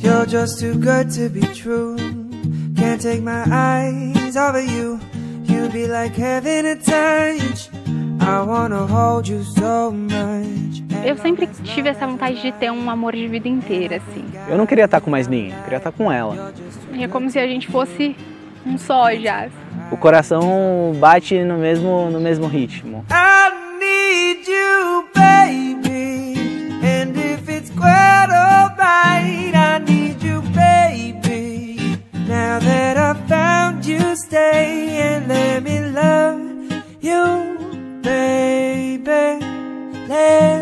You're just too good to be true. Can't take my eyes off of you. You be like heaven to touch. I wanna hold you so much. Eu sempre tive essa vontade de ter um amor de vida inteira, assim. Eu não queria estar com mais ninguém, eu queria estar com ela. E é como se a gente fosse um só já. O coração bate no mesmo, no mesmo ritmo. I stay and let me love you, baby. Let